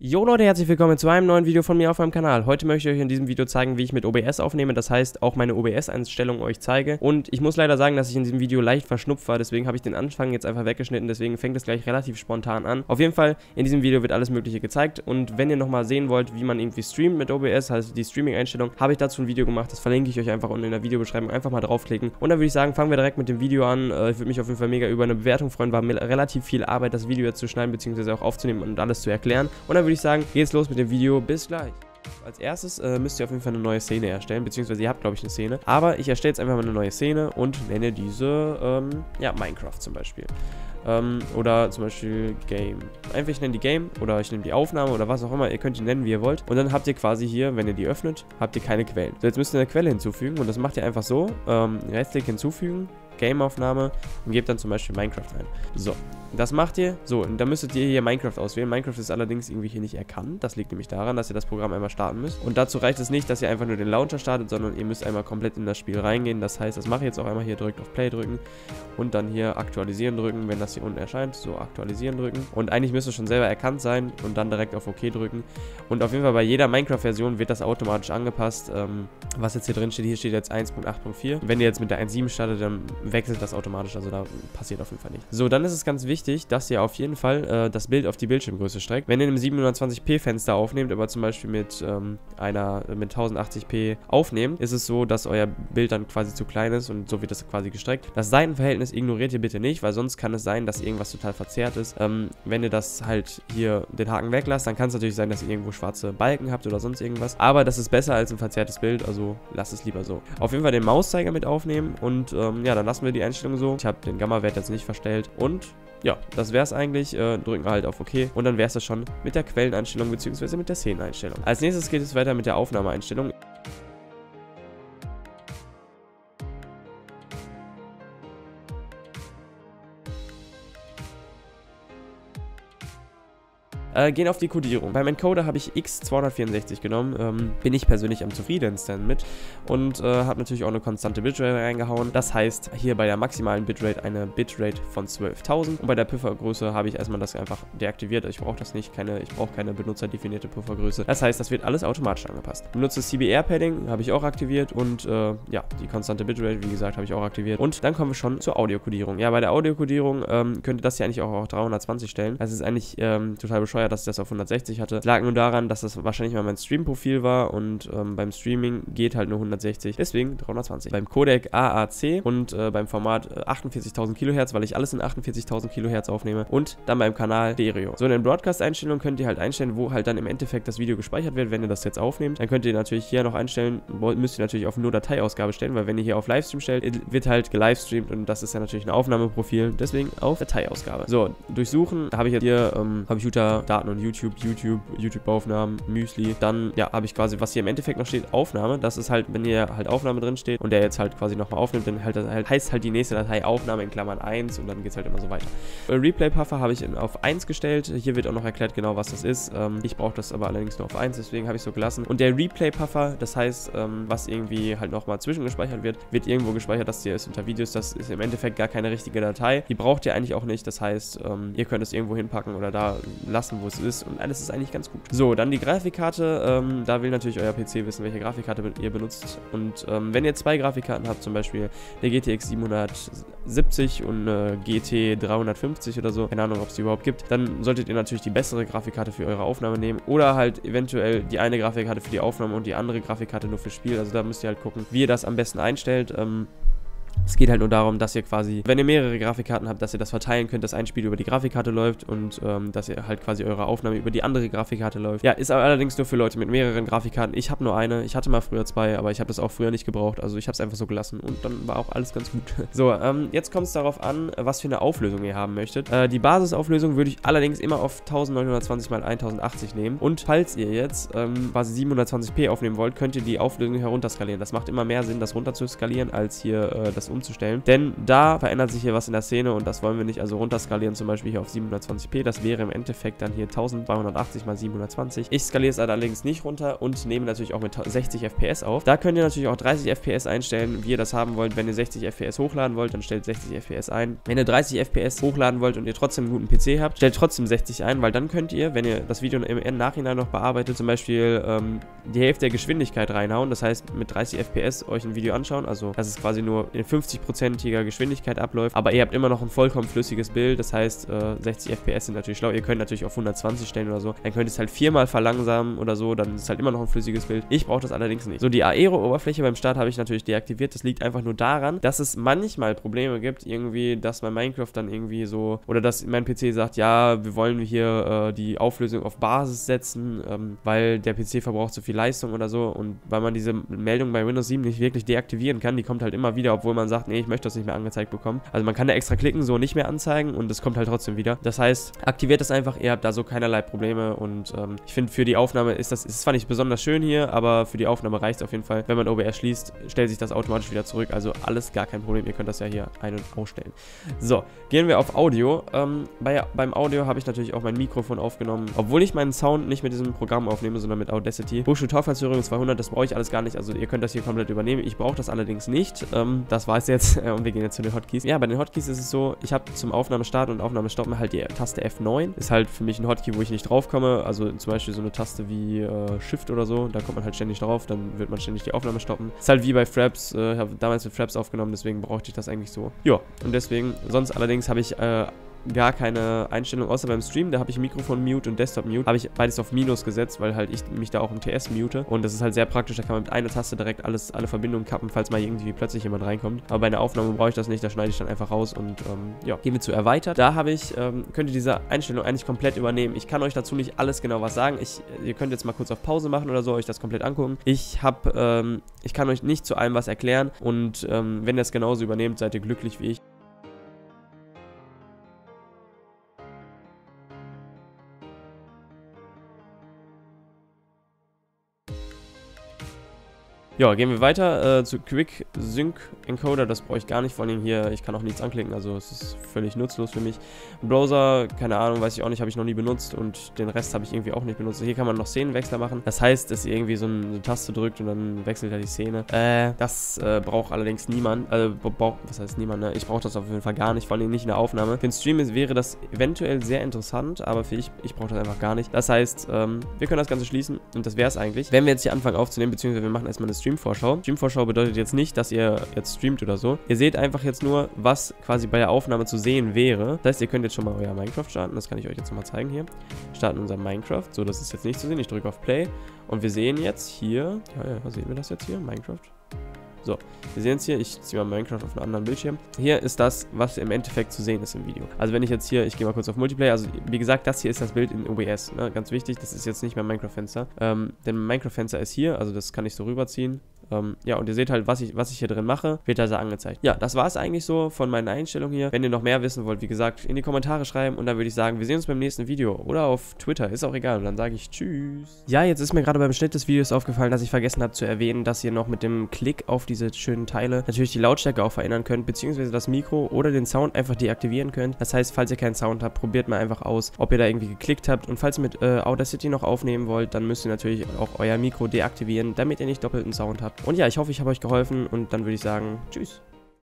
Jo Leute, herzlich willkommen zu einem neuen Video von mir auf meinem Kanal. Heute möchte ich euch in diesem Video zeigen, wie ich mit OBS aufnehme, das heißt auch meine OBS-Einstellungen euch zeige. Und ich muss leider sagen, dass ich in diesem Video leicht verschnupft war, deswegen habe ich den Anfang jetzt einfach weggeschnitten, deswegen fängt es gleich relativ spontan an. Auf jeden Fall, in diesem Video wird alles mögliche gezeigt und wenn ihr nochmal sehen wollt, wie man irgendwie streamt mit OBS, also die Streaming-Einstellung, habe ich dazu ein Video gemacht, das verlinke ich euch einfach unten in der Videobeschreibung, einfach mal draufklicken. Und dann würde ich sagen, fangen wir direkt mit dem Video an. Äh, ich würde mich auf jeden Fall mega über eine Bewertung freuen, war mir relativ viel Arbeit, das Video jetzt zu schneiden, beziehungsweise auch aufzunehmen und alles zu erklären. Und dann würde ich sagen, geht's los mit dem Video. Bis gleich. Als erstes äh, müsst ihr auf jeden Fall eine neue Szene erstellen, beziehungsweise ihr habt, glaube ich, eine Szene. Aber ich erstelle jetzt einfach mal eine neue Szene und nenne diese, ähm, ja, Minecraft zum Beispiel. Ähm, oder zum Beispiel Game. Einfach ich nenne die Game oder ich nehme die Aufnahme oder was auch immer. Ihr könnt die nennen, wie ihr wollt. Und dann habt ihr quasi hier, wenn ihr die öffnet, habt ihr keine Quellen. So, jetzt müsst ihr eine Quelle hinzufügen und das macht ihr einfach so. Ähm, Rechtsklick hinzufügen, Game-Aufnahme und gebt dann zum Beispiel Minecraft ein. So, das macht ihr. So, und dann müsstet ihr hier Minecraft auswählen. Minecraft ist allerdings irgendwie hier nicht erkannt. Das liegt nämlich daran, dass ihr das Programm einmal starten müsst. Und dazu reicht es nicht, dass ihr einfach nur den Launcher startet, sondern ihr müsst einmal komplett in das Spiel reingehen. Das heißt, das mache ich jetzt auch einmal hier, drückt auf Play drücken und dann hier aktualisieren drücken, wenn das hier unten erscheint. So, aktualisieren drücken. Und eigentlich müsste es schon selber erkannt sein und dann direkt auf OK drücken. Und auf jeden Fall bei jeder Minecraft-Version wird das automatisch angepasst. Ähm, was jetzt hier drin steht, hier steht jetzt 1.8.4. Wenn ihr jetzt mit der 1.7 startet, dann wechselt das automatisch. Also da passiert auf jeden Fall nichts. So, dann ist es ganz wichtig, dass ihr auf jeden Fall äh, das Bild auf die Bildschirmgröße streckt. Wenn ihr ein 720p Fenster aufnehmt, aber zum Beispiel mit ähm, einer mit 1080p aufnehmt, ist es so, dass euer Bild dann quasi zu klein ist und so wird das quasi gestreckt. Das Seitenverhältnis ignoriert ihr bitte nicht, weil sonst kann es sein, dass irgendwas total verzerrt ist. Ähm, wenn ihr das halt hier den Haken weglasst, dann kann es natürlich sein, dass ihr irgendwo schwarze Balken habt oder sonst irgendwas. Aber das ist besser als ein verzerrtes Bild, also lasst es lieber so. Auf jeden Fall den Mauszeiger mit aufnehmen und ähm, ja, dann lassen wir die Einstellung so. Ich habe den Gamma-Wert jetzt nicht verstellt und ja, das wäre es eigentlich. Äh, drücken wir halt auf OK. Und dann wäre es das schon mit der Quelleneinstellung bzw. mit der Szeneneinstellung. Als nächstes geht es weiter mit der Aufnahmeeinstellung. Äh, gehen auf die Codierung. Beim Encoder habe ich X264 genommen. Ähm, bin ich persönlich am zufriedensten mit. Und äh, habe natürlich auch eine konstante Bitrate reingehauen. Das heißt, hier bei der maximalen Bitrate eine Bitrate von 12.000. Und bei der Puffergröße habe ich erstmal das einfach deaktiviert. Ich brauche das nicht. Keine, ich brauche keine benutzerdefinierte Puffergröße. Das heißt, das wird alles automatisch angepasst. Benutze CBR-Padding habe ich auch aktiviert. Und äh, ja, die konstante Bitrate, wie gesagt, habe ich auch aktiviert. Und dann kommen wir schon zur Audiokodierung. Ja, bei der Audiokodierung ähm, könnt ihr das hier eigentlich auch auf 320 stellen. Das ist eigentlich ähm, total bescheuert bescheuert, dass ich das auf 160 hatte. Das lag nur daran, dass das wahrscheinlich mal mein Stream-Profil war und ähm, beim Streaming geht halt nur 160, deswegen 320. Beim Codec AAC und äh, beim Format 48.000 äh, Kilohertz, weil ich alles in 48.000 Kilohertz aufnehme und dann beim Kanal Stereo. So in den Broadcast-Einstellungen könnt ihr halt einstellen, wo halt dann im Endeffekt das Video gespeichert wird, wenn ihr das jetzt aufnehmt. Dann könnt ihr natürlich hier noch einstellen, müsst ihr natürlich auf nur Dateiausgabe stellen, weil wenn ihr hier auf Livestream stellt, wird halt gelivestreamt und das ist ja natürlich ein Aufnahmeprofil, deswegen auf Dateiausgabe. So, durchsuchen habe ich jetzt hier ähm, Computer, Daten und YouTube, YouTube, YouTube-Aufnahmen, Müsli. Dann, ja, habe ich quasi, was hier im Endeffekt noch steht, Aufnahme. Das ist halt, wenn hier halt Aufnahme drin steht und der jetzt halt quasi nochmal aufnimmt, dann halt, halt, heißt halt die nächste Datei Aufnahme in Klammern 1 und dann geht es halt immer so weiter. Äh, Replay-Puffer habe ich auf 1 gestellt. Hier wird auch noch erklärt genau, was das ist. Ähm, ich brauche das aber allerdings nur auf 1, deswegen habe ich so gelassen. Und der Replay-Puffer, das heißt, ähm, was irgendwie halt nochmal zwischengespeichert wird, wird irgendwo gespeichert, das hier ist unter Videos. Das ist im Endeffekt gar keine richtige Datei. Die braucht ihr eigentlich auch nicht. Das heißt, ähm, ihr könnt es irgendwo hinpacken oder da lassen, wo es ist und alles ist eigentlich ganz gut. So, dann die Grafikkarte. Ähm, da will natürlich euer PC wissen, welche Grafikkarte ihr benutzt. Und ähm, wenn ihr zwei Grafikkarten habt, zum Beispiel eine GTX 770 und eine GT 350 oder so, keine Ahnung, ob es die überhaupt gibt, dann solltet ihr natürlich die bessere Grafikkarte für eure Aufnahme nehmen oder halt eventuell die eine Grafikkarte für die Aufnahme und die andere Grafikkarte nur fürs Spiel. Also da müsst ihr halt gucken, wie ihr das am besten einstellt. Ähm, es geht halt nur darum, dass ihr quasi, wenn ihr mehrere Grafikkarten habt, dass ihr das verteilen könnt, dass ein Spiel über die Grafikkarte läuft und ähm, dass ihr halt quasi eure Aufnahme über die andere Grafikkarte läuft. Ja, ist allerdings nur für Leute mit mehreren Grafikkarten. Ich habe nur eine. Ich hatte mal früher zwei, aber ich habe das auch früher nicht gebraucht. Also ich habe es einfach so gelassen und dann war auch alles ganz gut. so, ähm, jetzt kommt es darauf an, was für eine Auflösung ihr haben möchtet. Äh, die Basisauflösung würde ich allerdings immer auf 1920 x 1080 nehmen. Und falls ihr jetzt ähm, quasi 720p aufnehmen wollt, könnt ihr die Auflösung herunterskalieren. Das macht immer mehr Sinn, das runter zu skalieren, als hier äh, das um umzustellen. Denn da verändert sich hier was in der Szene und das wollen wir nicht. Also runterskalieren zum Beispiel hier auf 720p. Das wäre im Endeffekt dann hier 1280 x 720. Ich skaliere es allerdings nicht runter und nehme natürlich auch mit 60 FPS auf. Da könnt ihr natürlich auch 30 FPS einstellen, wie ihr das haben wollt. Wenn ihr 60 FPS hochladen wollt, dann stellt 60 FPS ein. Wenn ihr 30 FPS hochladen wollt und ihr trotzdem einen guten PC habt, stellt trotzdem 60 ein, weil dann könnt ihr, wenn ihr das Video im Nachhinein noch bearbeitet, zum Beispiel ähm, die Hälfte der Geschwindigkeit reinhauen. Das heißt, mit 30 FPS euch ein Video anschauen. Also, dass es quasi nur in 50%iger Geschwindigkeit abläuft. Aber ihr habt immer noch ein vollkommen flüssiges Bild. Das heißt, äh, 60 FPS sind natürlich schlau. Ihr könnt natürlich auf 120 stellen oder so. Dann könnt ihr es halt viermal verlangsamen oder so. Dann ist halt immer noch ein flüssiges Bild. Ich brauche das allerdings nicht. So, die Aero-Oberfläche beim Start habe ich natürlich deaktiviert. Das liegt einfach nur daran, dass es manchmal Probleme gibt, irgendwie, dass mein Minecraft dann irgendwie so, oder dass mein PC sagt, ja, wir wollen hier äh, die Auflösung auf Basis setzen, ähm, weil der PC verbraucht zu viel Leistung oder so. Und weil man diese Meldung bei Windows 7 nicht wirklich deaktivieren kann, die kommt halt immer wieder, obwohl man sagt, nee, ich möchte das nicht mehr angezeigt bekommen. Also man kann da extra klicken, so nicht mehr anzeigen und es kommt halt trotzdem wieder. Das heißt, aktiviert das einfach, ihr habt da so keinerlei Probleme und ähm, ich finde für die Aufnahme ist das, ist zwar nicht besonders schön hier, aber für die Aufnahme reicht es auf jeden Fall. Wenn man OBS schließt, stellt sich das automatisch wieder zurück, also alles gar kein Problem, ihr könnt das ja hier ein- und ausstellen. So, gehen wir auf Audio. Ähm, bei, beim Audio habe ich natürlich auch mein Mikrofon aufgenommen, obwohl ich meinen Sound nicht mit diesem Programm aufnehme, sondern mit Audacity. Hochschultorfverzögerung 200, das brauche ich alles gar nicht, also ihr könnt das hier komplett übernehmen. Ich brauche das allerdings nicht. Ähm, das war es jetzt äh, und wir gehen jetzt zu den Hotkeys. Ja, bei den Hotkeys ist es so, ich habe zum Aufnahmestart und Aufnahmestoppen halt die Taste F9. Ist halt für mich ein Hotkey, wo ich nicht drauf komme. Also zum Beispiel so eine Taste wie äh, Shift oder so, da kommt man halt ständig drauf, dann wird man ständig die Aufnahme stoppen. Ist halt wie bei Fraps, äh, habe damals mit Fraps aufgenommen, deswegen brauchte ich das eigentlich so. Ja, und deswegen, sonst allerdings habe ich äh, gar keine Einstellung, außer beim Stream. Da habe ich Mikrofon Mute und Desktop Mute. Habe ich beides auf Minus gesetzt, weil halt ich mich da auch im TS mute. Und das ist halt sehr praktisch. Da kann man mit einer Taste direkt alles, alle Verbindungen kappen, falls mal irgendwie plötzlich jemand reinkommt. Aber bei einer Aufnahme brauche ich das nicht. Da schneide ich dann einfach raus und ähm, ja. Gehen wir zu erweitert. Da habe ich, ähm, könnt ihr diese Einstellung eigentlich komplett übernehmen. Ich kann euch dazu nicht alles genau was sagen. Ich, ihr könnt jetzt mal kurz auf Pause machen oder so, euch das komplett angucken. Ich habe, ähm, ich kann euch nicht zu allem was erklären. Und ähm, wenn ihr es genauso übernehmt, seid ihr glücklich wie ich. Ja, gehen wir weiter äh, zu Quick Sync Encoder. Das brauche ich gar nicht, vor allem hier, ich kann auch nichts anklicken, also es ist völlig nutzlos für mich. Browser, keine Ahnung, weiß ich auch nicht, habe ich noch nie benutzt und den Rest habe ich irgendwie auch nicht benutzt. Hier kann man noch Szenenwechsler machen. Das heißt, dass ihr irgendwie so eine Taste drückt und dann wechselt er die Szene. Äh, das äh, braucht allerdings niemand. Also, braucht, was heißt niemand, ne? Ich brauche das auf jeden Fall gar nicht, vor allem nicht in der Aufnahme. Für den Stream wäre das eventuell sehr interessant, aber für ich, ich brauche das einfach gar nicht. Das heißt, ähm, wir können das Ganze schließen und das wäre es eigentlich. Wenn wir jetzt hier anfangen aufzunehmen, beziehungsweise wir machen erstmal eine Stream Streamvorschau. Streamvorschau bedeutet jetzt nicht, dass ihr jetzt streamt oder so. Ihr seht einfach jetzt nur, was quasi bei der Aufnahme zu sehen wäre. Das heißt, ihr könnt jetzt schon mal euer Minecraft starten. Das kann ich euch jetzt nochmal zeigen hier. Starten unser Minecraft. So, das ist jetzt nicht zu sehen. Ich drücke auf Play. Und wir sehen jetzt hier, ja, ja, sehen wir das jetzt hier? Minecraft. So, wir sehen es hier, ich ziehe mal Minecraft auf einen anderen Bildschirm. Hier ist das, was im Endeffekt zu sehen ist im Video. Also wenn ich jetzt hier, ich gehe mal kurz auf Multiplayer, also wie gesagt, das hier ist das Bild in OBS, ne? ganz wichtig, das ist jetzt nicht mein Minecraft-Fenster. Ähm, denn Minecraft-Fenster ist hier, also das kann ich so rüberziehen. Ähm, ja, und ihr seht halt, was ich, was ich hier drin mache, wird da so angezeigt. Ja, das war es eigentlich so von meiner Einstellung hier. Wenn ihr noch mehr wissen wollt, wie gesagt, in die Kommentare schreiben und dann würde ich sagen, wir sehen uns beim nächsten Video oder auf Twitter, ist auch egal. Und dann sage ich Tschüss. Ja, jetzt ist mir gerade beim Schnitt des Videos aufgefallen, dass ich vergessen habe zu erwähnen, dass ihr noch mit dem Klick auf diese schönen Teile natürlich die Lautstärke auch verändern könnt, beziehungsweise das Mikro oder den Sound einfach deaktivieren könnt. Das heißt, falls ihr keinen Sound habt, probiert mal einfach aus, ob ihr da irgendwie geklickt habt. Und falls ihr mit äh, Audacity noch aufnehmen wollt, dann müsst ihr natürlich auch euer Mikro deaktivieren, damit ihr nicht doppelten Sound habt. Und ja, ich hoffe, ich habe euch geholfen und dann würde ich sagen, tschüss.